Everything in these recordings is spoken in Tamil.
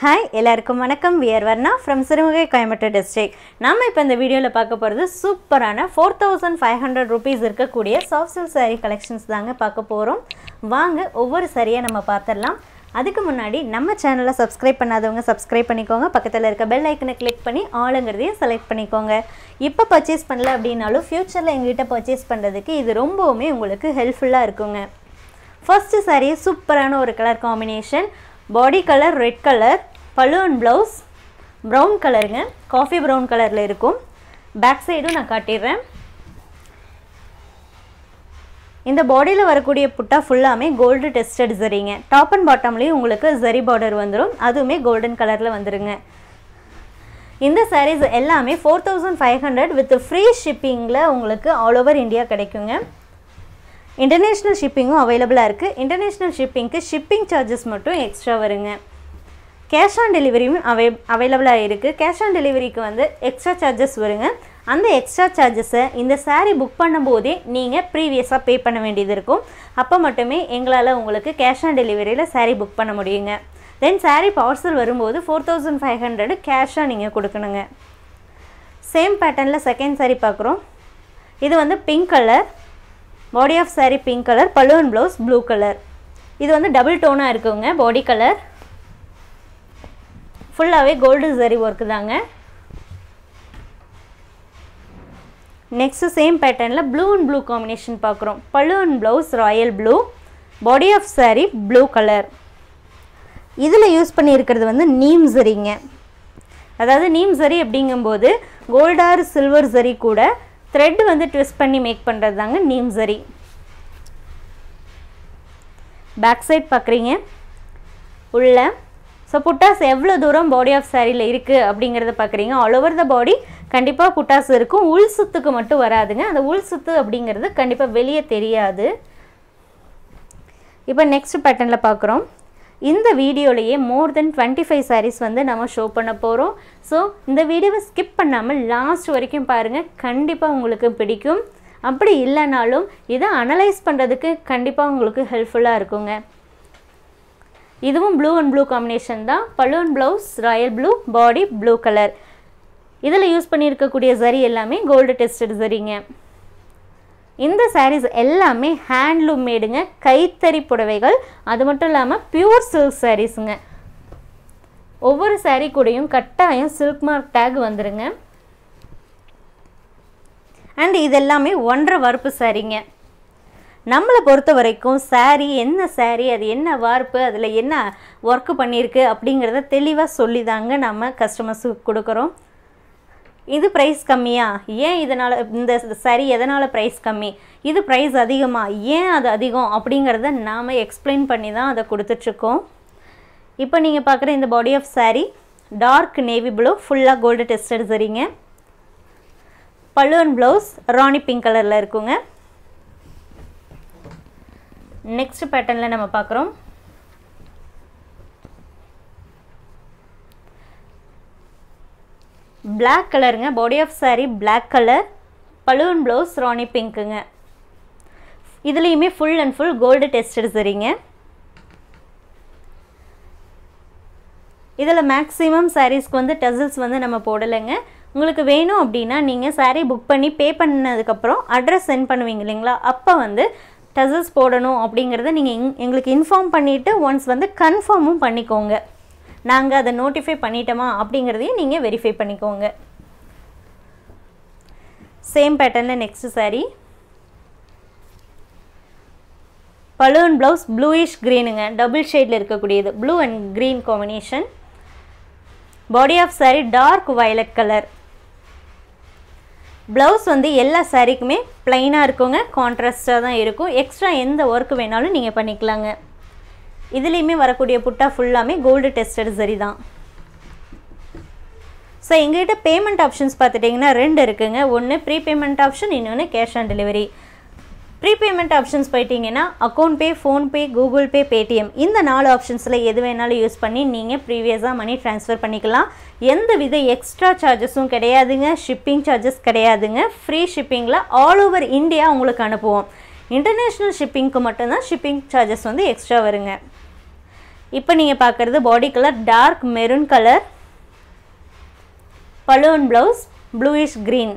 ஹாய் எல்லாருக்கும் வணக்கம். We are Varna from Sirumugai Coimbatore district நம்ம இப்போ இந்த வீடியோவில் பார்க்க போகிறது சூப்பரான four thousand five hundred rupees இருக்கக்கூடிய சாஃப்ட் சில்க் சாரீ கலெக்ஷன்ஸ் தாங்க பார்க்க போகிறோம் வாங்க ஒவ்வொரு சரியாக நம்ம பார்த்துடலாம். அதுக்கு முன்னாடி நம்ம சேனலை சப்ஸ்கிரைப் பண்ணாதவங்க சப்ஸ்கிரைப் பண்ணிக்கோங்க. பக்கத்தில் இருக்க பெல் ஐக்கனை கிளிக் பண்ணி ஆளுங்கிறதையும் செலக்ட் பண்ணிக்கோங்க. இப்போ பர்ச்சேஸ் பண்ணல அப்படின்னாலும் ஃப்யூச்சரில் எங்ககிட்ட பர்ச்சேஸ் பண்ணுறதுக்கு இது ரொம்பவுமே உங்களுக்கு ஹெல்ப்ஃபுல்லாக இருக்குங்க. ஃபஸ்ட்டு சாரீ சூப்பரான ஒரு colour combination body colour red colour balloon blouse brown கலருங்க காஃபி ப்ரௌன் கலரில் இருக்கும். பேக் சைடும் நான் காட்டிடுறேன். இந்த பாடியில் வரக்கூடிய புட்டா ஃபுல்லாமே கோல்டு டெஸ்டட் சரிங்க டாப் அண்ட் பாட்டம்லேயும் உங்களுக்கு ஜரி பார்டர் வந்துடும் அதுவுமே கோல்டன் கலரில் வந்துடுங்க இந்த சாரீஸ் எல்லாமே four thousand five hundred with free ஷிப்பிங்கில் உங்களுக்கு ஆல் ஓவர் இந்தியா கிடைக்குங்க. இன்டர்நேஷ்னல் ஷிப்பிங்கும் அவைலபிளாக இருக்குது இன்டர்நேஷ்னல் ஷிப்பிங்க்கு ஷிப்பிங் சார்ஜஸ் மட்டும் எக்ஸ்ட்ரா வருங்க. கேஷ் ஆன் டெலிவரியும் அவை அவைலபிளாக இருக்குது கேஷ் ஆன் டெலிவரிக்கு வந்து எக்ஸ்ட்ரா சார்ஜஸ் வருங்க. அந்த எக்ஸ்ட்ரா சார்ஜஸை இந்த சாரீ புக் பண்ணும்போதே நீங்கள் ப்ரீவியஸாக பே பண்ண வேண்டியது இருக்கும். அப்போ மட்டுமே எங்களால் உங்களுக்கு கேஷ் ஆன் டெலிவரியில் சாரீ புக் பண்ண முடியுங்க. தென் சாரீ பார்சல் வரும்போது ஃபோர் தௌசண்ட் ஃபைவ் ஹண்ட்ரட் கேஷாக நீங்கள் கொடுக்கணுங்க. சேம் பேட்டர்னில் செகண்ட் சாரீ பார்க்குறோம். இது வந்து pink colour body of saree pink colour balloon blouse blue colour இது வந்து டபுள் டோனாக இருக்குங்க பாடி கலர் ஃபுல்லாகவே கோல்டு சரி ஒர்க்கு தாங்க. நெக்ஸ்ட்டு சேம் பேட்டர்னில் ப்ளூ அண்ட் ப்ளூ காம்பினேஷன் பார்க்குறோம். Balloon blouse royal blue body of saree blue colour இதில் யூஸ் பண்ணியிருக்கிறது வந்து நீம் சரிங்க அதாவது நீம் சரி அப்படிங்கும்போது கோல்டார் சில்வர் சரி கூட த்ரெட் வந்து ட்விஸ்ட் பண்ணி மேக் பண்ணுறது தாங்க நீம் சரி பேக் சைட் பார்க்குறீங்க உள்ள ஸோ புட்டாஸ் எவ்வளோ தூரம் பாடி ஆஃப் சாரியில் இருக்குது அப்படிங்கிறத பார்க்குறீங்க ஆல் ஓவர் த பாடி கண்டிப்பாக புட்டாஸ் இருக்கும். உள் சுத்துக்கு மட்டும் வராதுங்க. அந்த உள் சுத்து அப்படிங்கிறது கண்டிப்பாக வெளியே தெரியாது. இப்போ நெக்ஸ்ட் பேட்டர்னில் பார்க்குறோம் இந்த வீடியோலையே more then twenty five sarees வந்து நம்ம ஷோ பண்ண போகிறோம் ஸோ இந்த வீடியோவை ஸ்கிப் பண்ணாமல் லாஸ்ட் வரைக்கும் பாருங்கள் கண்டிப்பாக உங்களுக்கு பிடிக்கும். அப்படி இல்லைனாலும் இதை அனலைஸ் பண்ணுறதுக்கு கண்டிப்பாக உங்களுக்கு ஹெல்ப்ஃபுல்லாக இருக்குங்க. இதுவும் ப்ளூ அண்ட் ப்ளூ காம்பினேஷன் தான். Balloon blouse royal blue body blue colour இதில் யூஸ் பண்ணியிருக்கக்கூடிய சரி எல்லாமே கோல்டு டெஸ்டட் சரிங்க. இந்த சாரீஸ் எல்லாமே ஹேண்ட்லூம் மேடுங்க கைத்தறி புடவைகள் அது மட்டும் இல்லாமல் பியூர் சில்க் சாரீஸுங்க ஒவ்வொரு சாரீ கூடயும் கட்டாயம் சில்க் மார்க் டேக் வந்துடுங்க அண்ட் இது எல்லாமே ஒன்றரை வறுப்பு சாரீங்க நம்மளை பொறுத்த வரைக்கும் சாரீ என்ன சாரீ அது என்ன வார்ப்பு அதில் என்ன ஒர்க்கு பண்ணியிருக்கு அப்படிங்கிறத தெளிவாக சொல்லி தாங்க நம்ம கஸ்டமர்ஸுக்கு கொடுக்குறோம். இது ப்ரைஸ் கம்மியா? ஏன் இதனால் இந்த சரி எதனால் ப்ரைஸ் கம்மி? இது ப்ரைஸ் அதிகமாக ஏன் அது அதிகம்? அப்படிங்கிறத நாம் எக்ஸ்பிளைன் பண்ணி தான் அதை கொடுத்துட்ருக்கோம். இப்போ நீங்கள் பார்க்குற இந்த body of saree dark navy blue ஃபுல்லாக கோல்டு டெஸ்டட் சரிங்க. பல்லுவன் ப்ளவுஸ் ராணி பிங்க் கலரில் இருக்குங்க. நெக்ஸ்ட் பேட்டர்னில் நம்ம பார்க்குறோம். பிளாக் கலருங்க body of saree black colour balloon blouse rani பிங்க்குங்க இதுலேயுமே full and full gold tested சரிங்க இதில் மேக்ஸிமம் சாரீஸ்க்கு வந்து டசில்ஸ் வந்து நம்ம போடலைங்க. உங்களுக்கு வேணும் அப்படின்னா நீங்கள் சாரீ புக் பண்ணி பே பண்ணதுக்கப்புறம் அட்ரஸ் சென்ட் பண்ணுவீங்க இல்லைங்களா? அப்போ வந்து டசல்ஸ் போடணும் அப்படிங்கிறத நீங்கள் எங்களுக்கு இன்ஃபார்ம் பண்ணிவிட்டு ஒன்ஸ் வந்து கன்ஃபார்மும் பண்ணிக்கோங்க. நாங்கள் அதை நோட்டிஃபை பண்ணிட்டோமா அப்படிங்கிறதையும் நீங்கள் வெரிஃபை பண்ணிக்கோங்க. சேம் பேட்டர்னில் next saree. Balloon blouse bluish க்ரீனுங்க double ஷேடில் இருக்கக்கூடியது. Blue and green combination body of saree dark violet colour blouse வந்து எல்லா சாரீக்குமே ப்ளைனாக இருக்குங்க. கான்ட்ராஸ்டாக தான் இருக்கும். எக்ஸ்ட்ரா எந்த ஒர்க் வேணாலும் நீங்கள் பண்ணிக்கலாங்க. இதுலேயுமே வரக்கூடிய புட்டா ஃபுல்லாமே கோல்டு டெஸ்டட் சரி தான். ஸோ எங்ககிட்ட பேமெண்ட் ஆப்ஷன்ஸ் பார்த்துட்டிங்கன்னா ரெண்டு இருக்குங்க. ஒன்று ப்ரீ பேமெண்ட் ஆப்ஷன் இன்னொன்று cash on delivery prepayment options போயிட்டீங்கன்னா account pay PhonePe Google Pay Paytm இந்த நாலு ஆப்ஷன்ஸில் எது வேணாலும் யூஸ் பண்ணி நீங்கள் ப்ரீவியஸாக மணி ட்ரான்ஸ்ஃபர் பண்ணிக்கலாம். எந்த வித எக்ஸ்ட்ரா சார்ஜஸும் கிடையாதுங்க. ஷிப்பிங் சார்ஜஸ் கிடையாதுங்க. ஃப்ரீ ஷிப்பிங்கில் ஆல் ஓவர் இந்தியா உங்களுக்கு அனுப்புவோம். இன்டர்நேஷ்னல் ஷிப்பிங்க்கு மட்டும்தான் ஷிப்பிங் சார்ஜஸ் வந்து எக்ஸ்ட்ரா வருங்க. இப்போ நீங்கள் பார்க்குறது body colour dark maroon colour balloon blouse bluish green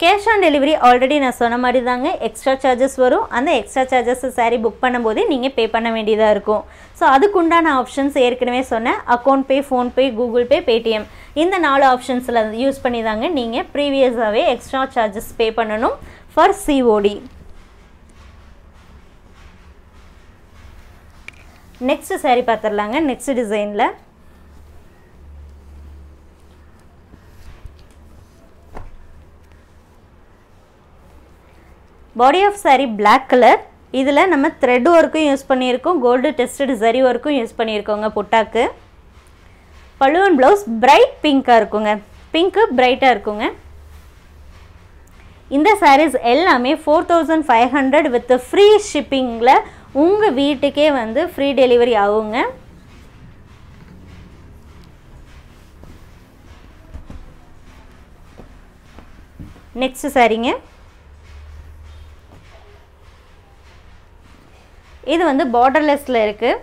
cash on delivery already நான் சொன்ன மாதிரி தாங்க எக்ஸ்ட்ரா சார்ஜஸ் வரும். அந்த எக்ஸ்ட்ரா சார்ஜஸ் சாரீ புக் பண்ணும்போதே நீங்கள் பே பண்ண வேண்டியதாக இருக்கும். ஸோ அதுக்குண்டான ஆப்ஷன்ஸ் ஏற்கனவே சொன்னேன் account pay PhonePe Google Pay Paytm இந்த நாலு ஆப்ஷன்ஸில் யூஸ் பண்ணி தாங்க நீங்கள் ப்ரீவியஸாகவே எக்ஸ்ட்ரா சார்ஜஸ் பே பண்ணணும் ஃபார் சிஓடி நெக்ஸ்ட் சாரீ பார்த்துடலாங்க நெக்ஸ்ட் டிசைனில் body of saree black colour இதில் நம்ம த்ரெட் ஒர்க்கும் யூஸ் பண்ணியிருக்கோம். கோல்டு டெஸ்டட் சரி ஒர்க்கும் யூஸ் பண்ணியிருக்கோங்க புட்டாக்கு. பழுவன் ப்ளவுஸ் பிரைட் பிங்க்காக இருக்குங்க. பிங்க்கு பிரைட்டாக இருக்குங்க. இந்த சாரீஸ் எல்லாமே four thousand five hundred with free ஷிப்பிங்கில் உங்கள் வீட்டுக்கே வந்து ஃப்ரீ டெலிவரி ஆகுங்க. நெக்ஸ்ட்டு சாரிங்க. இது வந்து பார்டர்லெஸில் இருக்குது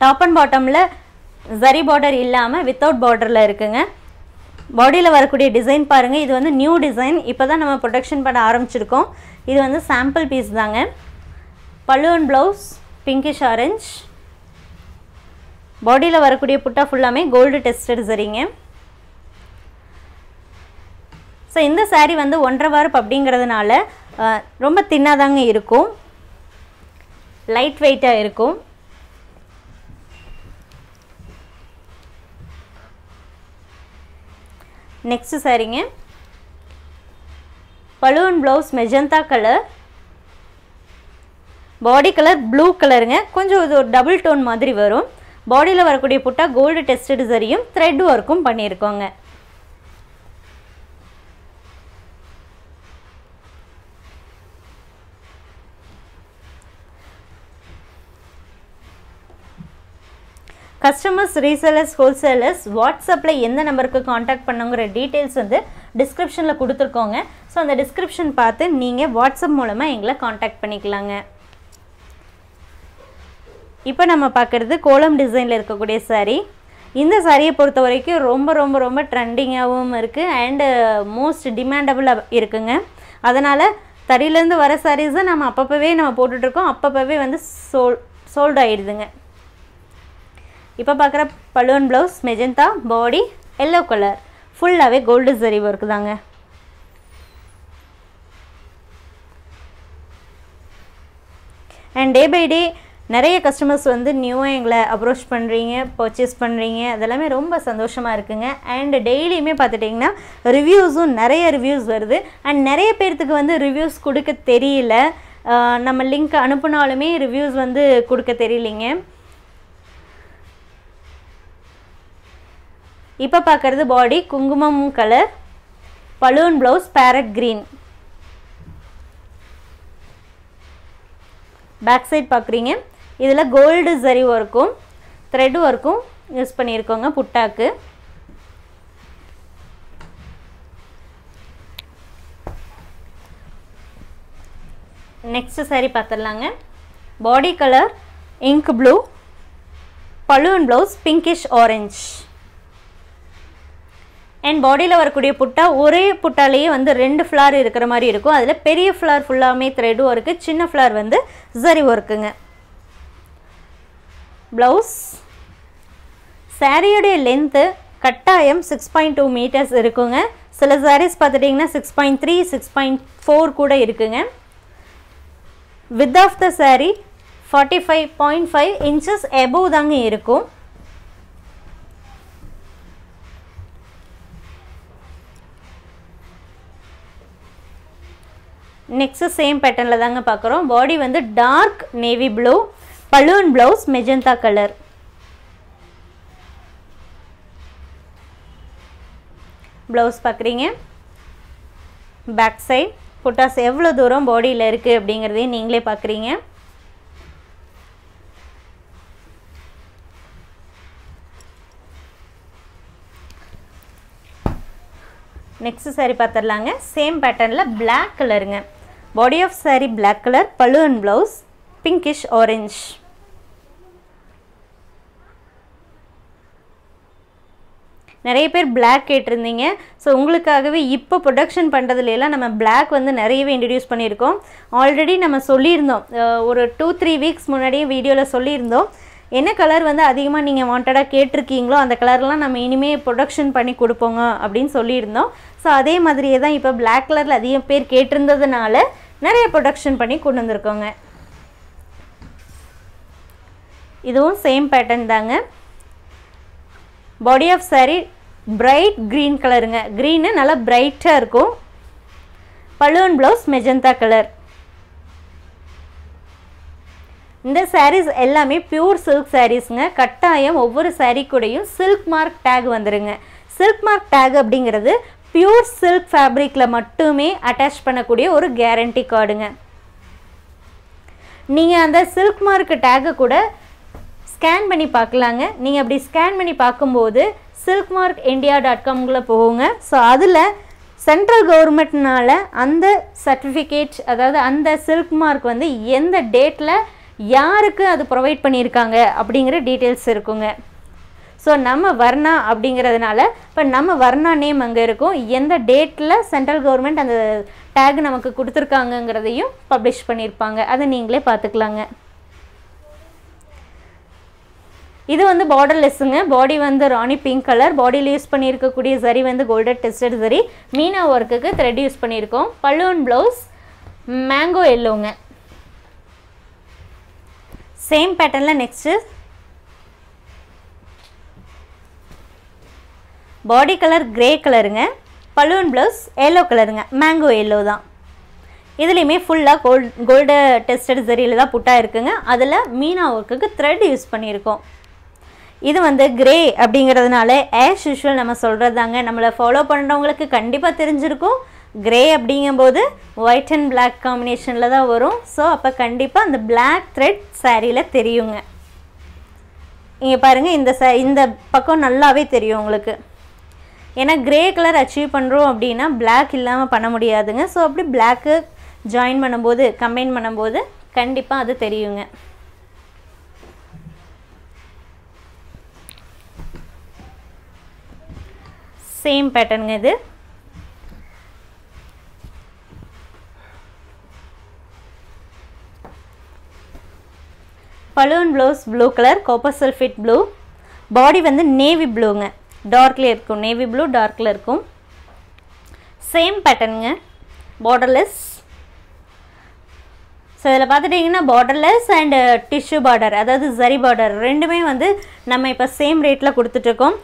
டாப் அண்ட் பாட்டமில் ஜரி பார்டர் இல்லாமல் வித்தவுட் பார்டரில் இருக்குங்க. பாடியில் வரக்கூடிய டிசைன் பாருங்கள் இது வந்து நியூ டிசைன் இப்போ தான் நம்ம ப்ரொடக்ஷன் பண்ண ஆரம்பிச்சிருக்கோம். இது வந்து சாம்பிள் பீஸ் தாங்க. பல்லுவன் ப்ளவுஸ் பிங்கிஷ் ஆரஞ்ச் பாடியில் வரக்கூடிய புட்டா ஃபுல்லாமே கோல்டு டெஸ்டட் சரிங்க. ஸோ இந்த சாரீ வந்து ஒன்றரை வாரப் அப்படிங்கிறதுனால ரொம்ப தின்னாதாங்க இருக்கும். லைட் வெயிட்டாக இருக்கும். நெக்ஸ்ட்டு சாரிங்க balloon blouse magenta colour body colour blue கலருங்க கொஞ்சம் இது ஒரு டபுள் டோன் மாதிரி வரும். பாடியில் வரக்கூடிய புட்டா கோல்டு டெஸ்டட் சரியும் த்ரெட் ஒர்க்கும் பண்ணியிருக்கோங்க. கஸ்டமர்ஸ் ரீசேலர்ஸ் ஹோல்சேலர்ஸ் வாட்ஸ்அப்பில் எந்த நம்பருக்கு காண்டாக்ட் பண்ணுங்கிற டீட்டெயில்ஸ் வந்து டிஸ்கிரிப்ஷனில் கொடுத்துருக்கோங்க. ஸோ அந்த டிஸ்கிரிப்ஷன் பார்த்து நீங்கள் வாட்ஸ்அப் மூலமாக எங்களை காண்டாக்ட் பண்ணிக்கலாங்க. இப்போ நம்ம பார்க்குறது கோலம் டிசைனில் இருக்கக்கூடிய சாரீ இந்த சாரியை பொறுத்த வரைக்கும் ரொம்ப ரொம்ப ரொம்ப ட்ரெண்டிங்காகவும் இருக்குது அண்டு மோஸ்ட் டிமாண்டபுளாக இருக்குங்க. அதனால் தறியிலேருந்து வர சாரீஸை நம்ம அப்பப்போவே நம்ம போட்டுட்ருக்கோம் அப்பப்போவே வந்து சோல் சோல்ட் ஆகிடுதுங்க இப்போ பார்க்குற balloon blouse magenta body yellow colour ஃபுல்லாகவே கோல்டு ஜரி ஒர்க் தாங்க அண்ட் டே பை டே நிறைய கஸ்டமர்ஸ் வந்து நியூவாக எங்களை அப்ரோச் பண்ணுறீங்க பர்ச்சேஸ் பண்ணுறீங்க அதெல்லாமே ரொம்ப சந்தோஷமாக இருக்குங்க. அண்ட் டெய்லியுமே பார்த்துட்டிங்கன்னா ரிவ்யூஸும் நிறைய ரிவ்யூஸ் வருது. அண்ட் நிறைய பேர்த்துக்கு வந்து ரிவ்யூஸ் கொடுக்க தெரியல. நம்ம லிங்க் அனுப்புனாலுமே ரிவ்யூஸ் வந்து கொடுக்க தெரியலிங்க. இப்போ பார்க்குறது பாடி குங்குமம் colour balloon blouse parrot green back side பார்க்குறீங்க இதில் கோல்டு ஜரி ஒர்க்கும் த்ரெட் ஒர்க்கும் யூஸ் பண்ணியிருக்கோங்க புட்டாக்கு. Next saree பார்த்துடலாங்க body colour ink blue balloon blouse pinkish orange and பாடியில் வரக்கூடிய புட்டா ஒரே புட்டாலேயே வந்து ரெண்டு ஃப்ளார் இருக்கிற மாதிரி இருக்கும். அதில் பெரிய ஃப்ளார் ஃபுல்லாமே த்ரெட் ஒர்க்கு சின்ன ஃப்ளார் வந்து சரி ஒர்க்குங்க ப்ளவுஸ் சாரியோடைய லென்த்து கட்டாயம் சிக்ஸ் பாயிண்ட் டூ மீட்டர்ஸ் இருக்குங்க. சில சாரீஸ் பார்த்துட்டிங்கன்னா six point three six point four கூட இருக்குங்க. With of the saree forty five point five inches above தாங்க இருக்கும். நெக்ஸ்ட்டு சேம் பேட்டர்னில் தாங்க பார்க்குறோம். பாடி வந்து dark navy blue balloon blouse magenta colour blouse பார்க்குறீங்க. பேக் சைட் புட்டாஸ் எவ்வளோ தூரம் பாடியில் இருக்குது அப்படிங்கிறதையும் நீங்களே பார்க்குறீங்க. நெக்ஸ்ட் சாரி பார்த்துடலாங்க. சேம் பேட்டர்னில் பிளாக் கலருங்க body of saree Black colour and blouse pinkish orange நிறைய பேர் பிளாக் கேட்டிருந்தீங்க. ஸோ உங்களுக்காகவே இப்போ ப்ரொடக்ஷன் பண்ணுறதுலாம் நம்ம பிளாக் வந்து நிறையவே இன்ட்ரடியூஸ் பண்ணியிருக்கோம். ஆல்ரெடி நம்ம சொல்லியிருந்தோம். ஒரு டூ த்ரீ வீக்ஸ் முன்னாடியே வீடியோவில் சொல்லியிருந்தோம். என்ன கலர் வந்து அதிகமாக நீங்கள் வாண்டடாக கேட்டிருக்கீங்களோ அந்த கலர்லாம் நம்ம இனிமேல் ப்ரொடக்ஷன் பண்ணி கொடுப்போங்க அப்படின்னு சொல்லியிருந்தோம். ஸோ அதே மாதிரியே தான் இப்போ பிளாக் கலரில் அதிகம் பேர் கேட்டிருந்ததுனால நிறைய ப்ரொடக்ஷன் பண்ணி கொண்டு வந்திருக்கோங்க இதுவும் சேம் பேட்டர்ன் தாங்க. Body of saree bright green கலருங்க க்ரீனு நல்லா பிரைட்டாக இருக்கும். பலூன் ப்ளவுஸ் மெஜந்தா கலர் இந்த சாரீஸ் எல்லாமே பியூர் சில்க் சாரீஸ்ங்க கட்டாயம் ஒவ்வொரு சாரீ கூடயும் சில்க் மார்க் டேக் வந்துடுங்க சில்க் மார்க் டேக் அப்படிங்கிறது பியூர் சில்க் ஃபேப்ரிக்கில் மட்டுமே அட்டாச் பண்ணக்கூடிய ஒரு கேரண்டி கார்டுங்க நீங்கள் அந்த சில்க் மார்க் டேக்கை கூட ஸ்கேன் பண்ணி பார்க்கலாங்க. நீங்கள் அப்படி ஸ்கேன் பண்ணி பார்க்கும்போது சில்க் மார்க் இந்தியா டாட் காம்குள்ளே போகுங்க. ஸோ அதில் சென்ட்ரல் கவர்மெண்ட்னால் அந்த சர்டிஃபிகேட் அதாவது அந்த சில்க் மார்க் வந்து எந்த டேட்டில் யாருக்கு அது ப்ரொவைட் பண்ணியிருக்காங்க அப்படிங்கிற டீட்டெயில்ஸ் இருக்குங்க. ஸோ நம்ம வர்ணா அப்படிங்கிறதுனால இப்போ நம்ம வர்ணா நேம் அங்கே இருக்கும். எந்த டேட்டில் சென்ட்ரல் கவர்மெண்ட் அந்த டேக் நமக்கு கொடுத்துருக்காங்கங்கிறதையும் பப்ளிஷ் பண்ணியிருப்பாங்க அதை நீங்களே பார்த்துக்கலாங்க. இது வந்து பார்டர்லெஸ்ஸுங்க பாடி வந்து ராணி பிங்க் கலர் பாடியில் யூஸ் பண்ணியிருக்கக்கூடிய சரி வந்து கோல்டன் டெஸ்டட் சரி மீனா ஒர்க்குக்கு த்ரெட் யூஸ் பண்ணியிருக்கோம். பல்லுவன் ப்ளவுஸ் மேங்கோ எல்லோங்க சேம் பேட்டர்னில் நெக்ஸ்ட்டு பாடி கலர் கிரே கலருங்க பலூன் ப்ளவுஸ் எல்லோ கலருங்க மேங்கோ எல்லோ தான். இதுலேயுமே ஃபுல்லாக கோல்ட் கோல்டு டெஸ்டட் சரியில் தான் புட்டா இருக்குங்க அதில் மீனா ஒர்க்குக்கு த்ரெட் யூஸ் பண்ணியிருக்கோம். இது வந்து கிரே அப்படிங்கிறதுனால ஆஸ் யூஷுவல் நம்ம சொல்கிறது தாங்க நம்மளை ஃபாலோ பண்ணுறவங்களுக்கு கண்டிப்பாக தெரிஞ்சிருக்கும். கிரே அப்படிங்கும்போது ஒயிட் அண்ட் பிளாக் காம்பினேஷனில் தான் வரும். ஸோ அப்போ கண்டிப்பாக அந்த பிளாக் த்ரெட் சாரியில் தெரியுங்க. இங்கே பாருங்கள் இந்த ச இந்த பக்கம் நல்லாவே தெரியும் உங்களுக்கு. ஏன்னா கிரே கலர் அச்சீவ் பண்ணுறோம் அப்படின்னா பிளாக் இல்லாமல் பண்ண முடியாதுங்க. ஸோ அப்படி பிளாக்கு ஜாயின் பண்ணும்போது கம்பைன் பண்ணும்போது கண்டிப்பாக அது தெரியுங்க. சேம் பேட்டர்னுங்க இது. Balloon blouse blue colour copper sulphate blue body வந்து நேவி ப்ளூங்க டார்க்லேயே இருக்கும். நேவி ப்ளூ டார்க்கில் இருக்கும். சேம் பேட்டர்னுங்க பார்டர்லெஸ் ஸோ இதில் பார்த்துட்டிங்கன்னா பார்டர்லெஸ் அண்டு டிஷ்யூ பார்டர் அதாவது ஜரி பார்டர் ரெண்டுமே வந்து நம்ம இப்போ சேம் ரேட்டில் கொடுத்துட்ருக்கோம்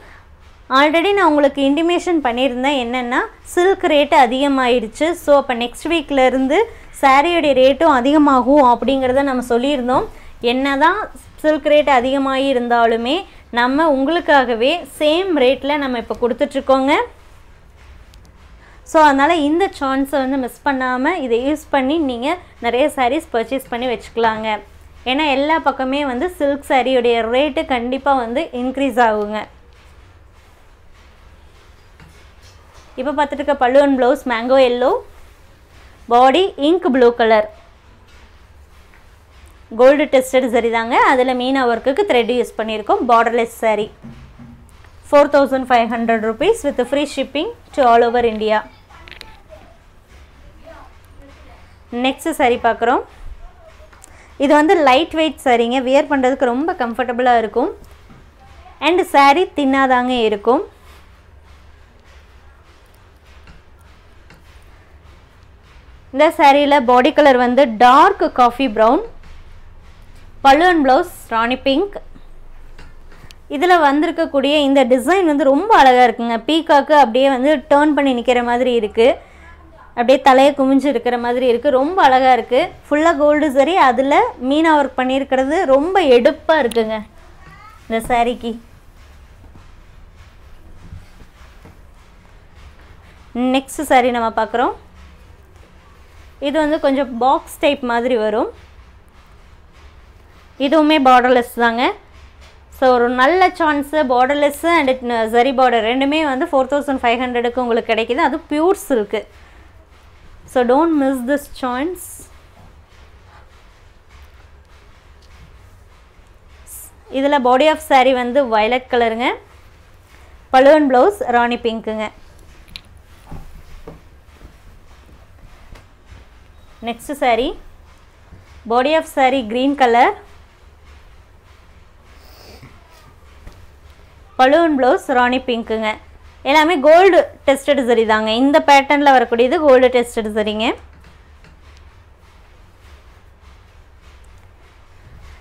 ஆல்ரெடி நான் உங்களுக்கு இன்டிமேஷன் பண்ணியிருந்தேன். என்னென்னா சில்க் ரேட்டு அதிகமாகிடுச்சு ஸோ அப்போ நெக்ஸ்ட் வீக்லேருந்து சாரியோடைய ரேட்டும் அதிகமாகும் அப்படிங்கிறத நம்ம சொல்லியிருந்தோம். என்ன தான் சில்க் ரேட் அதிகமாகி இருந்தாலுமே நம்ம உங்களுக்காகவே சேம் ரேட்டில் நம்ம இப்போ கொடுத்துட்ருக்கோங்க. ஸோ அதனால் இந்த சான்ஸை வந்து மிஸ் பண்ணாமல் இதை யூஸ் பண்ணி நீங்கள் நிறைய சாரீஸ் பர்ச்சேஸ் பண்ணி வச்சுக்கலாங்க. ஏன்னா எல்லா பக்கமே வந்து சில்க் சாரியுடைய ரேட்டு கண்டிப்பாக வந்து இன்க்ரீஸ் ஆகுங்க. இப்போ பார்த்துட்டு இருக்க பல்லுவன் blouse mango yellow body ink blue colour gold tested zari தாங்க. அதில் மீனா ஒர்க்குக்கு த்ரெட் யூஸ் பண்ணியிருக்கோம். Borderless saree. Four thousand five hundred rupees with free shipping to all over India next சரி பார்க்குறோம். இது வந்து லைட் வெயிட் சரிங்க வியர் பண்ணுறதுக்கு ரொம்ப கம்ஃபர்டபுளாக இருக்கும். அண்டு saree தின்னாதாங்க இருக்கும். இந்த சாரியில் பாடி கலர் வந்து டார்க் காஃபி ப்ரௌன் பல்லுவன் ப்ளவுஸ் ராணி பிங்க். இதில் வந்திருக்கக்கூடிய இந்த டிசைன் வந்து ரொம்ப அழகாக இருக்குங்க. பீக்காக்கு அப்படியே வந்து டேர்ன் பண்ணி நிற்கிற மாதிரி இருக்குது அப்படியே தலையை குமிஞ்சு இருக்கிற மாதிரி இருக்குது ரொம்ப அழகாக இருக்குது ஃபுல்லாக கோல்டு சரி அதில் மீனா ஒர்க் பண்ணியிருக்கிறது ரொம்ப எடுப்பாக இருக்குங்க. இந்த சாரிக்கு. நெக்ஸ்ட் சாரி நம்ம பார்க்குறோம். இது வந்து கொஞ்சம் பாக்ஸ் டைப் மாதிரி வரும். இதுவுமே பார்டர்லெஸ் தாங்க. ஸோ ஒரு நல்ல chance borderless and zari border ரெண்டுமே வந்து ஃபோர் தௌசண்ட் ஃபைவ் ஹண்ட்ரடுக்கு உங்களுக்கு கிடைக்கிது. அது pure silk so don't miss this chance இதில் பாடி ஆஃப் saree வந்து வயலட் கலருங்க பழுவன் blouse Rani பிங்க்குங்க next saree. Body of saree green colour balloon blouse rani பிங்க்குங்க எல்லாமே கோல்டு டெஸ்டட் சரி தாங்க. இந்த பேட்டர்னில் வரக்கூடியது கோல்டு டெஸ்டட் சரிங்க.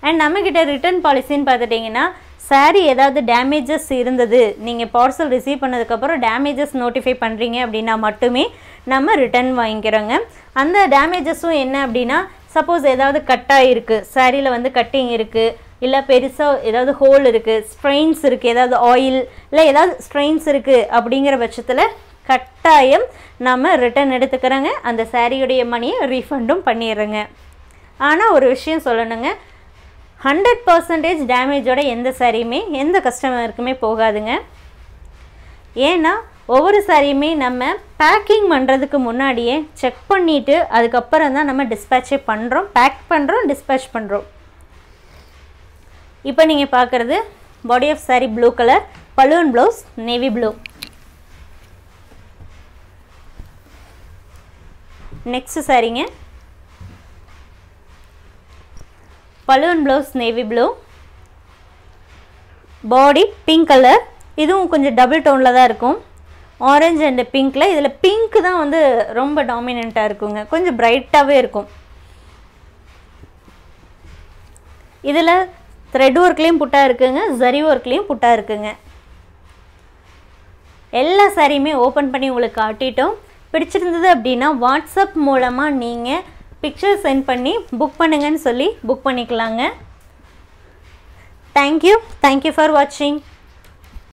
அண்ட் நம்மக்கிட்ட ரிட்டர்ன் பாலிசின்னு பார்த்துட்டிங்கன்னா சாரீ ஏதாவது டேமேஜஸ் இருந்தது நீங்கள் பார்சல் ரிசீவ் பண்ணதுக்கப்புறம் டேமேஜஸ் நோட்டிஃபை பண்ணுறீங்க அப்படின்னா மட்டுமே நம்ம ரிட்டர்ன் வாங்கிக்கிறோங்க. அந்த டேமேஜஸும் என்ன அப்படின்னா சப்போஸ் ஏதாவது கட்டாக இருக்குது சாரியில் வந்து கட்டிங் இருக்குது இல்லை பெருசாக ஏதாவது ஹோல் இருக்குது ஸ்ட்ரெயின்ஸ் இருக்குது ஏதாவது ஆயில் இல்லை ஏதாவது ஸ்ட்ரெயின்ஸ் இருக்குது அப்படிங்கிற பட்சத்தில் கட்டாயம் நம்ம ரிட்டர்ன் எடுத்துக்கிறோங்க. அந்த சாரியுடைய மணியை ரீஃபண்டும் பண்ணிடுறோங்க. ஆனால் ஒரு விஷயம் சொல்லணுங்க. ஹண்ட்ரட் பர்சன்டேஜ் டேமேஜோட எந்த சாரியுமே எந்த கஸ்டமருக்குமே போகாதுங்க. ஏன்னா ஒவ்வொரு சாரியுமே நம்ம பேக்கிங் பண்ணுறதுக்கு முன்னாடியே செக் பண்ணிவிட்டு அதுக்கப்புறம் தான் நம்ம டிஸ்பேச்சே பண்ணுறோம் பேக் பண்ணுறோம் டிஸ்பேச் பண்ணுறோம் இப்போ நீங்கள் பார்க்குறது body of saree blue colour balloon blouse navy blue next சாரீங்க balloon blouse navy blue body pink colour இதுவும் கொஞ்சம் டபுள் டோனில் தான் இருக்கும். ஆரஞ்சு அண்ட் பிங்க்கில் இதில் பிங்க் தான் வந்து ரொம்ப டாமினண்ட்டாக இருக்குங்க. கொஞ்சம் பிரைட்டாகவே இருக்கும். இதில் த்ரெட் ஒர்க்லேயும் புட்டா இருக்குங்க ஜரி ஒர்க்லேயும் புட்டா இருக்குங்க. எல்லா சாரியுமே ஓப்பன் பண்ணி உங்களுக்கு காட்டிட்டோம். பிடிச்சிருந்தது அப்படின்னா வாட்ஸ்அப் மூலமாக நீங்கள் பிக்சர் சென்ட் பண்ணி புக் பண்ணுங்கன்னு சொல்லி புக் பண்ணிக்கலாங்க. தேங்க்யூ தேங்க்யூ ஃபார் வாட்சிங்